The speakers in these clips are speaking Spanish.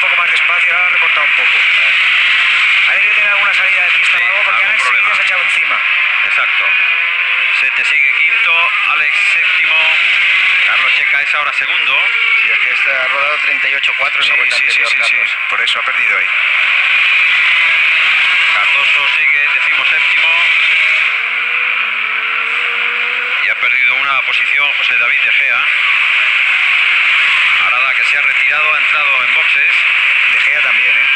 un poco más despacio y ahora ha recortado un poco. Ha debido tener alguna salida de pista Sí, o algo porque ahora enseguida problema. se ha echado encima. Exacto. Sete sigue quinto, Alex séptimo, Carlos Checa es ahora segundo. Sí, es que este ha rodado 38-4 en Sí, la vuelta sí, sí, anterior, sí, sí. Carlos. Por eso ha perdido ahí. Cardoso sigue decimo séptimo. Y ha perdido una posición José David De Gea. Se ha retirado, ha entrado en boxes. De Gea también, ¿eh?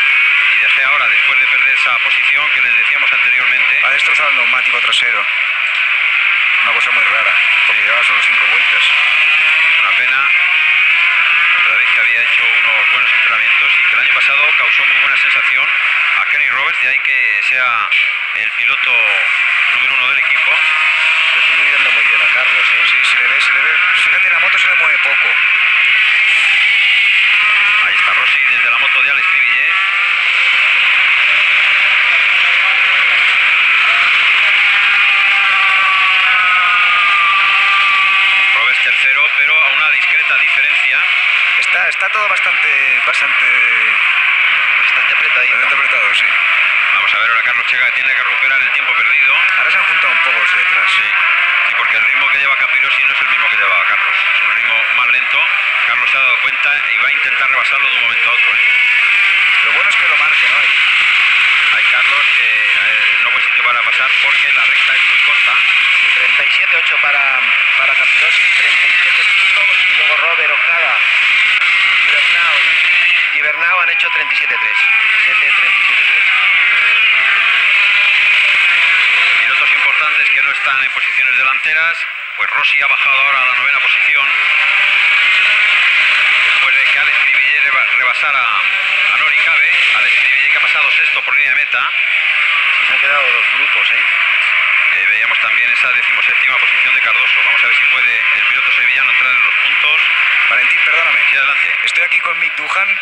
Y De Gea ahora, después de perder esa posición que les decíamos anteriormente, Ha destrozado el neumático trasero. Una cosa muy rara, porque llevaba solo cinco vueltas. una pena. José David que había hecho unos buenos entrenamientos y que el año pasado causó muy buena sensación a Kenny Roberts, de ahí que sea el piloto número uno del equipo. Le estoy viendo muy bien a Carlos, ¿eh? Sí, se le ve, se le ve. Fíjate, la moto se le mueve poco. Rossi desde la moto de Alex Cribillé. Roberts tercero, pero a una discreta diferencia. Está, está todo bastante, bastante, Bastante apretadito. bastante apretado, sí. Vamos a ver ahora Carlos Checa que tiene que recuperar el tiempo perdido. Ahora se han juntado un poco los de detrás. Sí, sí, porque el ritmo que lleva Capirosi no es el mismo que llevaba Carlos. Es un ritmo más lento. Carlos se ha dado cuenta y va a intentar rebasarlo de un momento a otro. ¿eh? Lo bueno es que lo marque, ¿no? Ahí. Hay Carlos que eh, no buen sitio para pasar porque la recta es muy corta. Sí, 37-8 para, para Capirossi, 37-5 y luego Robert Ojada, Gibernau y Gibernau han hecho 37-3. 7-37-3. Pilotos importantes que no están en posiciones delanteras. Pues Rossi ha bajado ahora a la novena posición. Después de que Alex Cribillé reba- rebasara a Nori Cabe. Alex Cribillé que ha pasado sexto por línea de meta. Sí, se han quedado dos grupos, ¿eh? Eh, veíamos también esa decimoséptima posición de Cardoso. Vamos a ver si puede el piloto sevillano entrar en los puntos. Valentín, perdóname. Sí, adelante. Estoy aquí con Mick Duhan.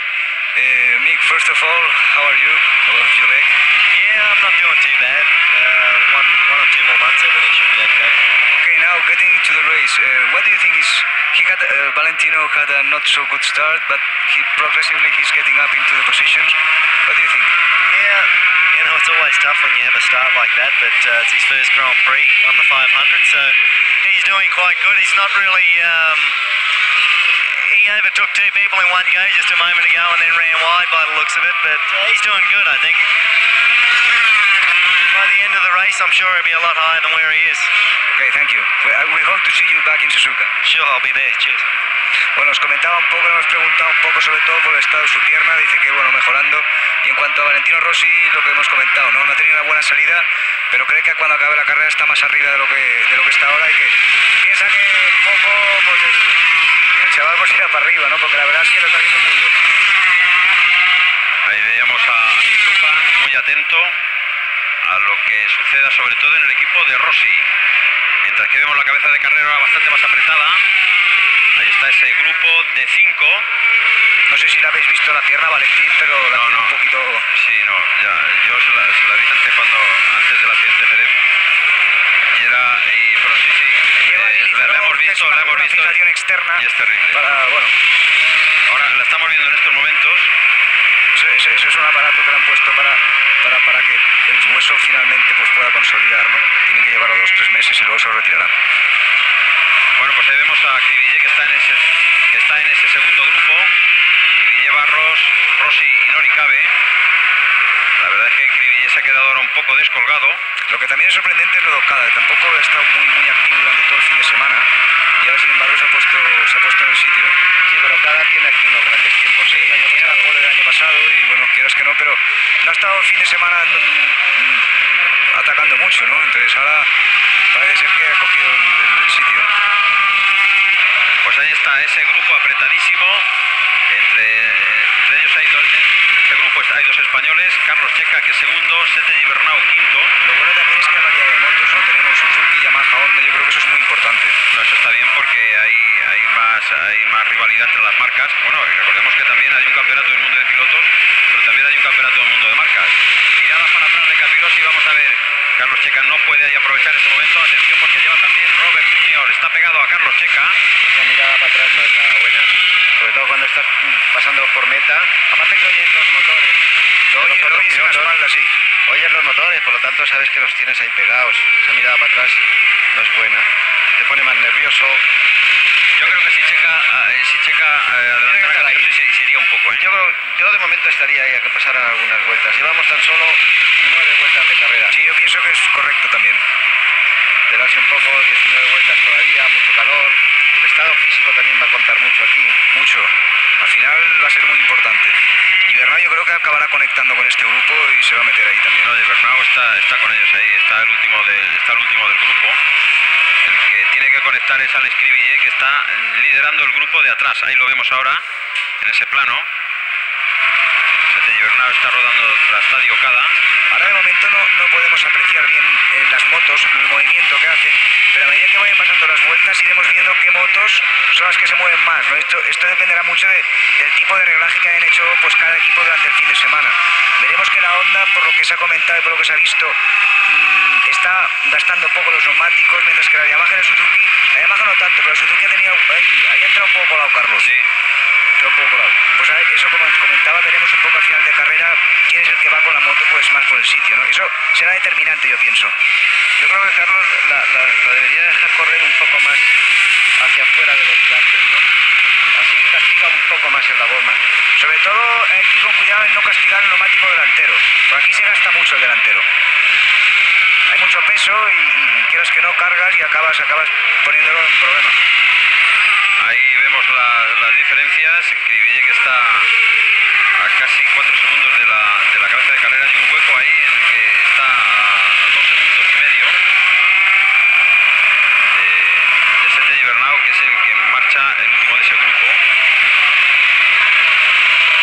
Eh, Mick, first of all, how are you? How was your leg? Yeah, I'm not doing too bad. Uh, one, one or two more months, everything should be okay. Now getting into the race, uh, what do you think is he had uh, Valentino had a not so good start, but he progressively he's getting up into the positions. What do you think? Yeah, you know, it's always tough when you have a start like that, but uh, it's his first Grand Prix on the 500, so he's doing quite good. He's not really. Um, he overtook two people in one go just a moment ago and then ran wide by the looks of it, but he's doing good, I think. By the end of the race, I'm sure he'll be a lot higher than where he is. Okay, thank you. We, I- we hope to see you back in Suzuka. Sure, I'll be there. Cheers. Bueno, nos comentaba un poco, nos preguntaba un poco sobre todo por el estado de su pierna, dice que bueno, mejorando. Y en cuanto a Valentino Rossi, lo que hemos comentado, ¿no? No ha tenido una buena salida, pero cree que cuando acabe la carrera está más arriba de lo que, de lo que está ahora y que piensa que un poco pues el, el chaval pues irá para arriba, ¿no? Porque la verdad es que lo está haciendo muy bien. Ahí veíamos a Duhan muy atento a lo que suceda, sobre todo en el equipo de Rossi. Mientras que vemos la cabeza de carrera bastante más apretada. Ahí está ese grupo de cinco. No sé si la habéis visto la pierna, Valentín, pero la No, un poquito... Sí, no, ya, yo se la, se la dije antes cuando, antes del accidente de Jerez. Y era, y, pero sí, sí, eh, la, la hemos visto, la hemos visto externa y es terrible. para, bueno, Ahora la estamos viendo en estos momentos. Eso, eso- eso es un aparato que le han puesto para, para, para que el hueso finalmente pues, pueda consolidar, ¿no? Tienen que llevarlo dos tres meses y luego se lo retirarán. Bueno, pues ahí vemos a Cribillé que está en ese, que está en ese segundo grupo. Cribillé, Barros, Rossi y Nori Cabe. La verdad es que Cribillé se ha quedado ahora un poco descolgado. Lo que también es sorprendente es lo de Okada, que tampoco ha estado muy, muy activo durante todo el fin de semana y ahora sin embargo se ha puesto, se ha puesto en el sitio. Sí, pero cada tiene aquí unos grandes tiempos. Sí, ¿eh? El año pasado. del año pasado y bueno, quieras que no, pero no ha estado el fin de semana mm, mm, atacando mucho, ¿no? Entonces ahora parece ser que ha cogido el, el- el sitio. Pues ahí está ese grupo apretadísimo. Entre, entre ellos hay dos, en este grupo hay dos españoles, Carlos Checa que es segundo, Sete Gibernau quinto. Lo bueno también es que de motos, ¿no? Tenemos Suzuki, Yamaha, Honda, yo creo que eso es muy importante. No, eso está bien porque hay, hay, más, hay más rivalidad entre las marcas. Bueno, y recordemos que también hay un campeonato del mundo de pilotos, pero también hay un campeonato del mundo de marcas. Mirada para atrás de Capirossi, vamos a ver. Carlos Checa no puede ahí aprovechar ese momento. Atención porque lleva también Robert Junior. Está pegado a Carlos Checa. Esa mirada para atrás no es nada buena. Sobre todo cuando estás pasando por meta. Aparte que oyes los motores. Lo de los oyes, lo otros oyes en la pilotos. espalda, sí. Oyes los motores, por lo tanto sabes que los tienes ahí pegados. Esa mirada para atrás no es buena. Te pone más nervioso. Yo creo que si Checa, eh, si Checa eh, adelantara estar a Capirossi, ahí. se, se iría un poco. ¿eh? Yo, creo- yo de momento estaría ahí a que pasaran algunas vueltas. Llevamos tan solo nueve vueltas de carrera. Sí, yo pienso que es correcto también. Esperarse un poco, 19 vueltas todavía, mucho calor. El estado físico también va a contar mucho aquí. Mucho. Al final va a ser muy importante. Y Bernal yo creo que acabará conectando con este grupo y se va a meter ahí también. No, de está, está con ellos ahí, está el último de, está el último del grupo. El que tiene que conectar es Alex Cribillé, que está liderando el grupo de atrás. Ahí lo vemos ahora, en ese plano. Está rodando tras Stadio Cada. Ahora de momento no, no podemos apreciar bien eh, las motos, el movimiento que hacen, pero a medida que vayan pasando las vueltas iremos viendo qué motos son las que se mueven más. ¿no? Esto, esto dependerá mucho de- del tipo de reglaje que hayan hecho pues, cada equipo durante el fin de semana. Veremos que la Honda, por lo que se ha comentado y por lo que se ha visto, mm, está gastando poco los neumáticos, mientras que la Yamaha y la Suzuki, la Yamaha no tanto, pero la Suzuki ha tenido, ahí, ahí ha entrado un poco colado Carlos. Sí, Un poco colado. Pues a ver, eso como comentaba, veremos un poco al final de carrera quién es el que va con la moto pues más por el sitio, ¿no? Eso será determinante, yo pienso. Yo creo que Carlos la, la- la debería dejar correr un poco más hacia afuera de los brazos, ¿no? Así que castiga un poco más en la goma. Sobre todo hay que ir con cuidado en no castigar el neumático delantero. Por aquí se gasta mucho el delantero. Hay mucho peso y, y quieras que no cargas y acabas, acabas poniéndolo en problema. Ahí vemos la- las diferencias. Cribillé que está a casi 4 segundos de la, de la cabeza de carrera. Hay un hueco ahí en el que está a 2 segundos y medio de, de Sete Bernau, que es el que marcha el último de ese grupo.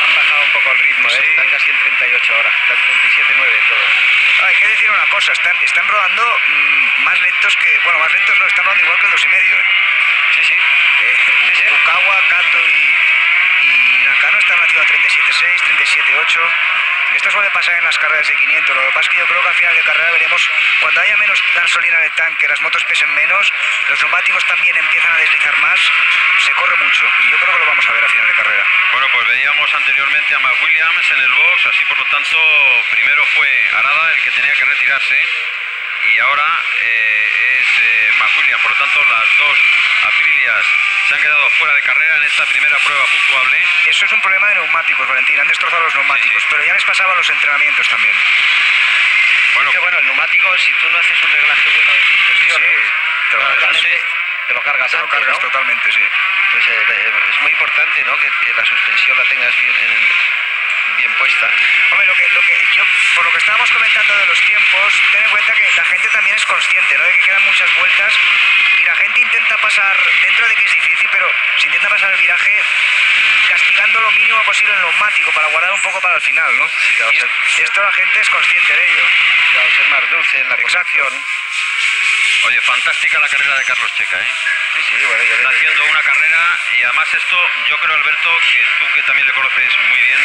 Han bajado un poco el ritmo, ¿eh? Sí. Están casi en 38 ahora. Están 37-9 todos. Ah, hay que decir una cosa, están, están rodando mm, más lentos que... Bueno, más lentos no, están rodando igual que el dos y medio, ¿eh? Fukawa, Kato y, y Nakano están haciendo 37.6, 37.8. Esto suele pasar en las carreras de 500. Lo que pasa es que yo creo que al final de carrera veremos, cuando haya menos gasolina en el tanque, las motos pesen menos, los neumáticos también empiezan a deslizar más, se corre mucho. Y yo creo que lo vamos a ver al final de carrera. Bueno, pues veíamos anteriormente a McWilliams en el box, así por lo tanto, primero fue Arada el que tenía que retirarse y ahora eh, es eh, McWilliams. Por lo tanto, las dos Aprilias se han quedado fuera de carrera en esta primera prueba puntuable. Eso es un problema de neumáticos, Valentín. Han destrozado los neumáticos, Sí, sí. pero ya les pasaba en los entrenamientos también. Bueno, Es que bueno, el neumático, si tú no haces un reglaje bueno de suspensión, Sí, te lo cargas, realmente te lo cargas te lo antes, cargas ¿no? totalmente, sí. Pues, eh, eh, es muy importante ¿no? que, que la suspensión la tengas bien, en- bien puesta. Hombre, lo que, lo que yo, por lo que estábamos comentando de los tiempos, ten en cuenta que la gente también es consciente, ¿no? De que quedan muchas vueltas y la gente intenta pasar, dentro de que es difícil, pero se intenta pasar el viraje mm, castigando lo mínimo posible el neumático para guardar un poco para el final, ¿no? claro, y es- sí. esto la gente es consciente de ello. Claro, ser más dulce en la Exacto. conducción. oye, fantástica la carrera de Carlos Checa, ¿eh? Sí, bueno, yo Está haciendo una carrera y además esto, yo creo, Alberto, que tú que también le conoces muy bien,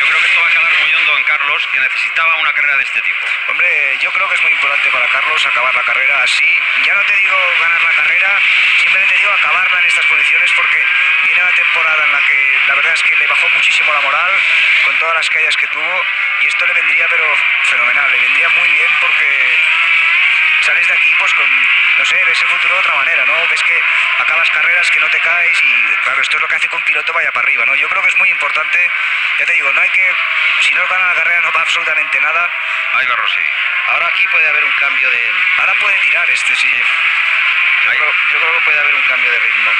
yo creo que esto va a calar muy hondo en Carlos, que necesitaba una carrera de este tipo. Hombre, yo creo que es muy importante para Carlos acabar la carrera así. Ya no te digo ganar la carrera, simplemente digo acabarla en estas posiciones porque viene una temporada en la que la verdad es que le bajó muchísimo la moral con todas las caídas que tuvo y esto le vendría pero fenomenal, le vendría muy bien porque sales de aquí pues con, no sé, ves el futuro de otra manera, ¿no? Ves que acabas carreras que no te caes y claro, esto es lo que hace que un piloto vaya para arriba, ¿no? Yo creo que es muy importante, ya te digo, no hay que, si no gana la carrera no va absolutamente nada, Ahí va Rossi. Ahora aquí puede haber un cambio de... ahora puede tirar este, sí. Yo Ahí. creo, yo creo que puede haber un cambio de ritmo.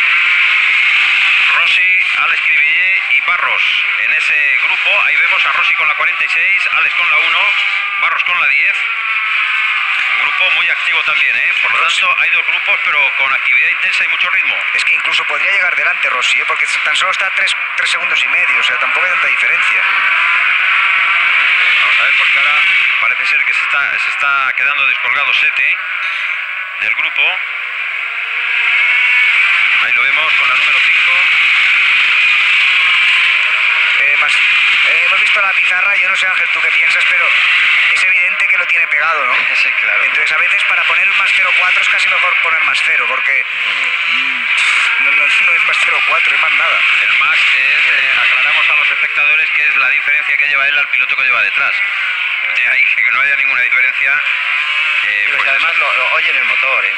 Rossi, Alex Cribillé y Barros. En ese grupo, ahí vemos a Rossi con la 46, Alex con la 1, Barros con la 10. Un grupo muy activo también, ¿eh? Por lo Rossi. tanto, hay dos grupos, pero con actividad intensa y mucho ritmo. Es que incluso podría llegar delante Rossi, ¿eh? porque tan solo está a tres, tres segundos y medio, o sea, tampoco hay tanta diferencia. Vamos a ver, porque ahora parece ser que se está, se está quedando descolgado Sete del grupo. Ahí lo vemos con la número 5. Eh, más- eh, hemos visto la pizarra, yo no sé Ángel tú qué piensas, pero es evidente que lo tiene pegado, ¿no? Sí, claro. Entonces a veces para poner más 0,4 es casi mejor poner más 0, porque mm, no, no- no es más 0,4, es más nada. El max es, eh, aclaramos a los espectadores que es la diferencia que lleva él al piloto que lleva detrás. De ahí que no haya ninguna diferencia. eh, pues si además lo, lo oyen el motor, ¿eh?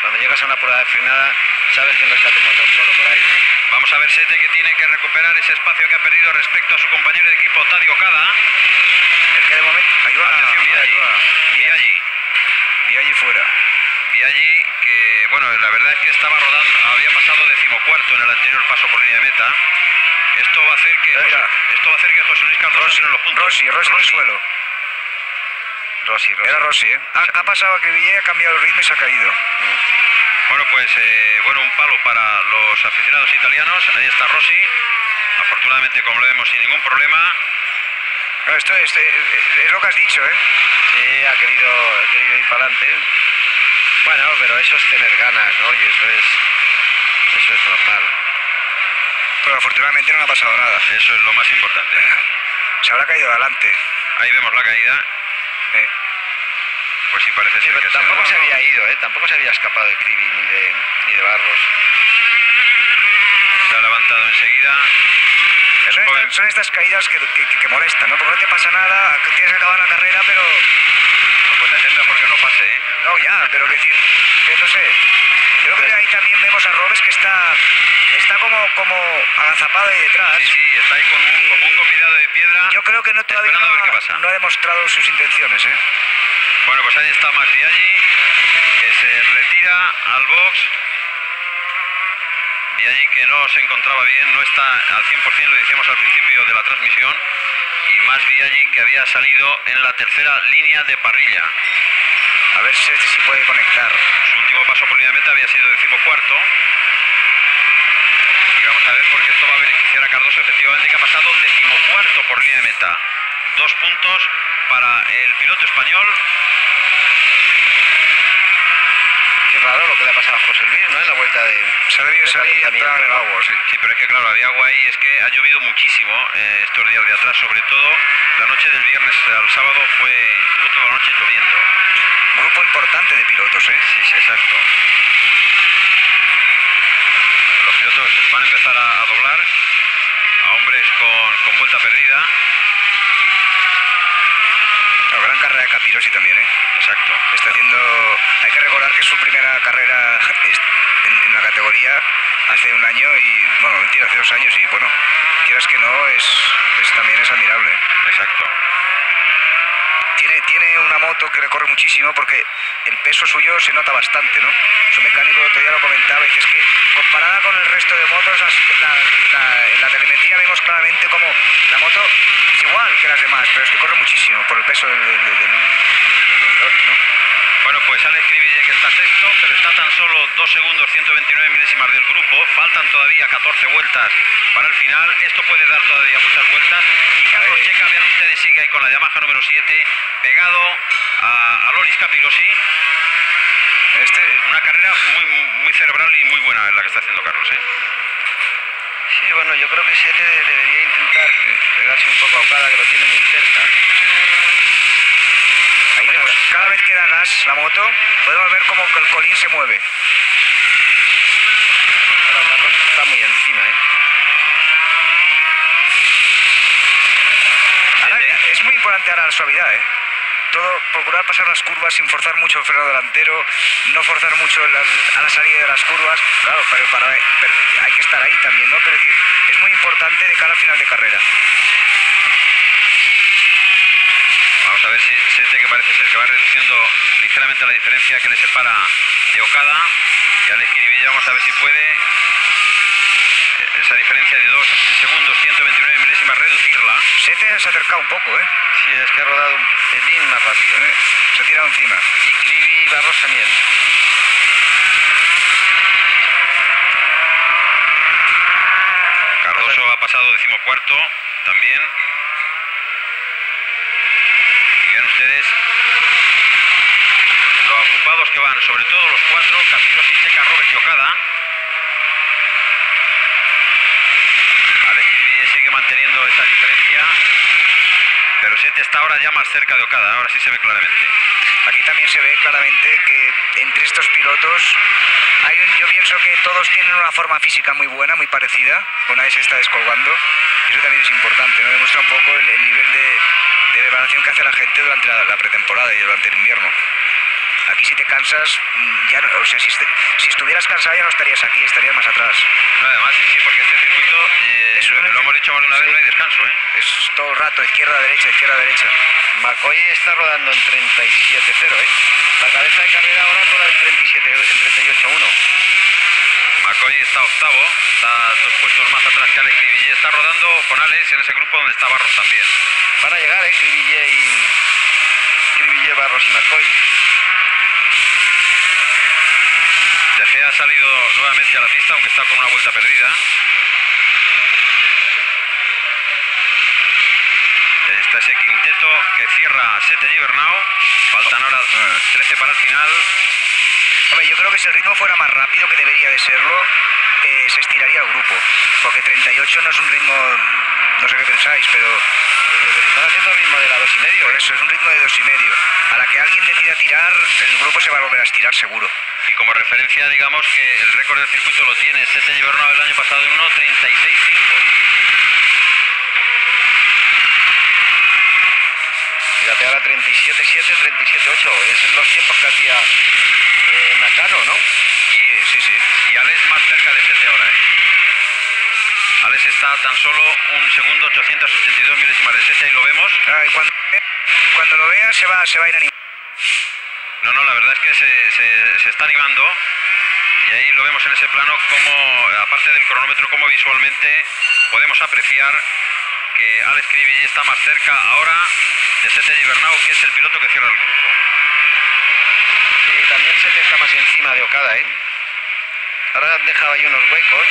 Cuando llegas a una prueba de frenada, sabes que no está tu motor solo por ahí. Vamos a ver Sete que tiene que recuperar ese espacio que ha perdido respecto a su compañero de equipo Taddy Okada. El que de momento... Ahí va, Atención. Viaggi. Viaggi fuera. Viaggi que, bueno, la verdad es que estaba rodando, había pasado decimocuarto en el anterior paso por línea de meta. Esto va a hacer que. José- esto va a hacer que José Luis Cardoso Rossi, entre en los puntos. Rossi, Rossi en el suelo. Rossi, Rossi. Era Rossi, ¿eh? Ha, ha pasado a Cribillé, ha cambiado el ritmo y se ha caído. Bueno, pues eh, bueno, un palo para los aficionados italianos. Ahí está Rossi. Afortunadamente, como lo vemos, sin ningún problema. Esto, esto es, es lo que has dicho, ¿eh? Sí, ha querido, ha querido ir para adelante. Bueno, pero eso es tener ganas, ¿no? Y eso es, eso es normal. Pero afortunadamente no le ha pasado nada. Eso es lo más importante. Se habrá caído adelante. Ahí vemos la caída. ¿eh? Pues sí, parece ser que tampoco No, se no. había ido, ¿eh? Tampoco se había escapado de Cribi ni de, ni de Barros. Se ha levantado enseguida. El Son, joven- estas, son estas caídas que, que, molestan, ¿no? Porque no te pasa nada, tienes que acabar la carrera, pero... No puede ser mejor que no pase, ¿eh? No, ya, pero decir, que no sé. Yo creo que ahí también vemos a Robes que está, está como, como agazapado ahí detrás. Sí, sí, está ahí con un, como un de piedra. Yo creo que no todavía Esperando a ver no, qué ha- pasa. no ha demostrado sus intenciones, ¿eh? Bueno, pues ahí está Max Biaggi, que se retira al box. Biaggi que no se encontraba bien, no está al 100%, lo decíamos al principio de la transmisión. Y más Biaggi que había salido en la tercera línea de parrilla. A ver si, si puede conectar. Su último paso por línea de meta había sido decimocuarto. Y vamos a ver porque esto va a beneficiar a Cardoso, efectivamente, que ha pasado decimocuarto por línea de meta. Dos puntos para el piloto español. Qué raro lo que le ha pasado a José Luis, ¿no? En la vuelta de... Se ha debido de salir agua, sí. Sí, pero es que claro, había agua ahí, es que ha llovido muchísimo eh, estos días de atrás, sobre todo la noche del viernes al sábado fue, estuvo toda la noche lloviendo. Grupo importante de pilotos, ¿eh? Sí, sí, exacto. Los pilotos van a empezar a, a doblar a hombres con, con vuelta perdida. Gran carrera de Capirosi también, ¿eh? Exacto. Está haciendo... Hay que recordar que es su primera carrera en la categoría hace un año y... Bueno, mentira, hace dos años y bueno, quieras que no, es, es también es admirable. ¿eh? Exacto. Tiene, tiene una moto que le corre muchísimo porque el peso suyo se nota bastante, ¿no? Su mecánico el otro día lo comentaba y dice, es que comparada con el resto de motos, las- la- la- en la telemetría vemos claramente como la moto es igual que las demás, pero es que corre muchísimo por el peso del, del, del- del- del Loris, ¿no? Bueno, pues Alex Cribille que está sexto, pero está tan solo 2 segundos 129 milésimas del grupo. Faltan todavía 14 vueltas para el final. Esto puede dar todavía muchas vueltas. Y Carlos. Checa, vean ustedes, sigue ahí con la Yamaha número 7, pegado a, a Loris. Este, Una carrera muy, muy cerebral y muy buena la que está haciendo Carlos. ¿eh? Sí, bueno, yo creo que Sete debería intentar pegarse un poco a Okada, que lo tiene muy cerca. cada vez que da gas la moto, podemos ver como que el colín se mueve. Ahora Carlos está muy encima, ¿eh? Ahora, es muy importante ahora la suavidad, ¿eh? Todo, procurar pasar las curvas sin forzar mucho el freno delantero, no forzar mucho la- a la salida de las curvas. Claro, pero, para, pero hay que estar ahí también, ¿no? Pero es decir, es muy importante de cara al final de carrera. Vamos a ver si Sete, que parece ser que va reduciendo ligeramente la diferencia que le separa de Okada. Y Alex Cribille, vamos a ver si puede esa diferencia de 2 segundos 129 milésimas reducirla. Se ha acercado un poco, ¿eh? Sí, es que ha rodado un pelín más rápido. ¿Eh? Se ha tirado encima. Y Clivi y Barros también. Cardoso ha pasado decimocuarto también. Y vean ustedes lo agrupados que van, sobre todo los cuatro, Capirosi, Checa, Robert y Okada. Alex Cribille sigue manteniendo esa diferencia. Pero Sete está ahora ya más cerca de Okada, ahora sí se ve claramente. Aquí también se ve claramente que entre estos pilotos hay un- yo pienso que todos tienen una forma física muy buena, muy parecida. Una vez se está descolgando. Eso también es importante, ¿no? Demuestra un poco el, el nivel de, de preparación que hace la gente durante la pretemporada y durante el invierno. Aquí si te cansas, mm, ya no- o sea, si, est- si estuvieras cansado ya no estarías aquí, estarías más atrás. No, además, sí, porque este circuito, eh, Es lo, hemos dicho más de una vez, no hay descanso, ¿eh? Es todo el rato, izquierda, derecha, izquierda, derecha. McCoy está rodando en 37-0, ¿eh? La cabeza de carrera ahora roda en 37, en 38-1. McCoy está octavo, está dos puestos más atrás que Alex Cribillé. Está rodando con Alex en ese grupo donde está Barros también. Van a llegar, ¿eh? Cribillé y... Cribillé, Barros y McCoy. Gea ha salido nuevamente a la pista, aunque está con una vuelta perdida. Está ese quinteto que cierra Sete Gibernau. Faltan ahora 13 para el final. Yo creo que si el ritmo fuera más rápido, que debería de serlo, eh, se estiraría el grupo. Porque 38 no es un ritmo, no sé qué pensáis, pero Eh, Están haciendo ritmo de la dos y medio, por ¿eh? eso es un ritmo de dos y medio. A la que alguien decida tirar, el grupo se va a volver a estirar seguro. Y como referencia, digamos que el récord del circuito lo tiene Sete Gibernau el año pasado en 1.36.5. Fíjate ahora 37-7, 37-8. Es los tiempos que hacía eh, Nakano, ¿no? Y, sí, sí. Y Alex más cerca de 7 ahora, ¿eh? Alex está tan solo un segundo, 882 milésimas de 7 y lo vemos. Ah, y cuando, cuando lo vea se va, se va a ir animando. No, no, la verdad es que se, se, se está animando. Y ahí lo vemos en ese plano como, aparte del cronómetro, como visualmente podemos apreciar que Alex Cribillé está más cerca ahora de Sete Gibernau, que es el piloto que cierra el grupo. Sí, también se está más encima de Okada, ¿eh? Ahora han dejado ahí unos huecos.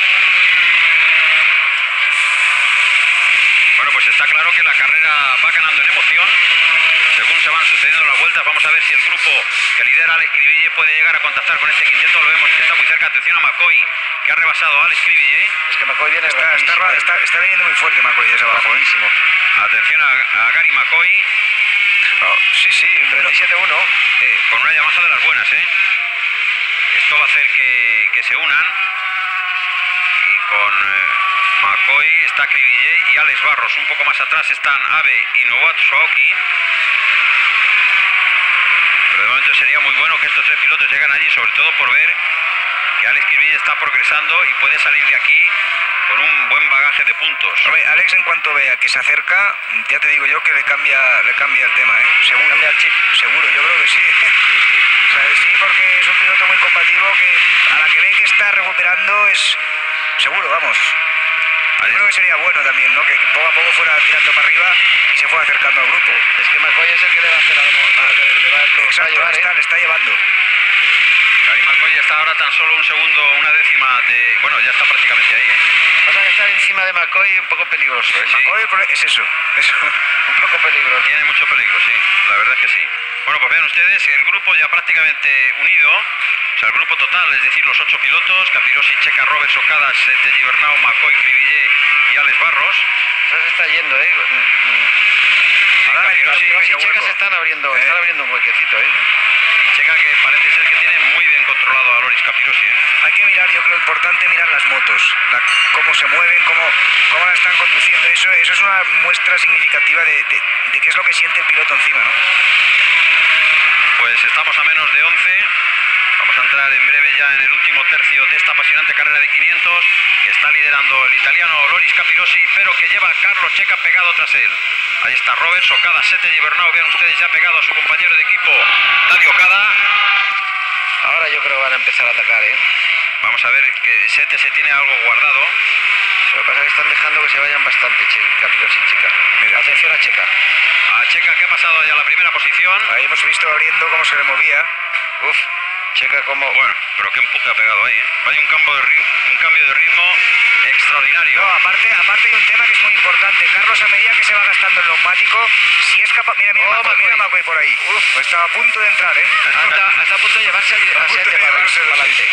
Bueno, pues está claro que la carrera va ganando en emoción. Según se van sucediendo las vueltas, vamos a ver si el grupo que lidera Alex Cribillé puede llegar a contactar con este quinteto. Lo vemos que está muy cerca. Atención a McCoy, que ha rebasado a Alex. Es que McCoy viene Está, está, ¿eh? está, está viniendo muy fuerte Macoy desde abajo. ¿eh? Rapidísimo. Atención a, a Gary McCoy, Oh, sí, sí. bueno, 37-1. eh, con una Yamaha de las buenas, ¿eh? Esto va a hacer que, que se unan. Y con eh, McCoy está Cribillé y Alex Barros. Un poco más atrás están Abe y Suaoki. Pero de momento sería muy bueno que estos tres pilotos lleguen allí, sobre todo por ver que Alex Cribillé está progresando y puede salir de aquí con un buen bagaje de puntos. Hombre, Alex en cuanto vea que se acerca, ya te digo yo que le cambia, le cambia el tema, ¿eh? Seguro. Cambia el chip. Seguro, yo creo que sí. O sea, sí, porque es un piloto muy combativo que a la que ve que está recuperando es seguro, vamos. Creo que sería bueno también, ¿no? Que, poco a poco fuera tirando para arriba y se fuera acercando al grupo. Es que McCoy es el que le va a hacer algo. Le va, le va- lo va a Exacto, llevar, le ¿eh? está, le está llevando. Gary está ahora tan solo un segundo, una décima de... Bueno, ya está prácticamente ahí, ¿eh? Pasa que estar encima de McCoy un poco peligroso, ¿eh? Sí. Es eso. eso. Un poco peligroso. Tiene mucho peligro, sí, la verdad es que sí. Bueno, pues vean ustedes, el grupo ya prácticamente unido, el grupo total, es decir, los ocho pilotos, Capirosi, Checa, Roberts, Okada, Sete Gibernau, McCoy, Cribillé y Alex Barros. Eso se está yendo, ¿eh? Ahora Los pequeño y checas hueco. están abriendo, ¿Eh? están abriendo un huequecito, ¿eh? y Checa que parece ser que tiene muy bien controlado a Loris Capirosi, ¿eh? Hay que mirar, yo creo importante mirar las motos, la- cómo se mueven, cómo, cómo la están conduciendo. Eso, eso es una muestra significativa de, de- de qué es lo que siente el piloto encima, ¿no? Pues estamos a menos de 11. Vamos a entrar en breve ya en el último tercio de esta apasionante carrera de 500 que está liderando el italiano Loris Capirosi, pero que lleva a Carlos Checa pegado tras él. Ahí está Roberts, Okada, Sete Gibernau, vean ustedes ya pegado a su compañero de equipo, Dani Okada. Ahora yo creo que van a empezar a atacar, ¿eh? Vamos a ver que Sete se tiene algo guardado. Lo que pasa es que están dejando que se vayan bastante, che, Capirosi y Checa. Mira. Atención a Checa. A Checa que ha pasado ya la primera posición. Ahí hemos visto abriendo cómo se le movía. Uf, Checa como... Bueno, pero qué empuje ha pegado ahí, ¿eh? Vaya un cambio de ritmo, un cambio de ritmo extraordinario. No, aparte, aparte hay un tema que es muy importante. Carlos, a medida que se va gastando el neumático, si es capaz. Mira, mira, Oh, Macoy, mira Macoy. Por ahí. Uf, estaba a punto de entrar, ¿eh? Está a punto de llevarse a, A a punto de para sí. adelante.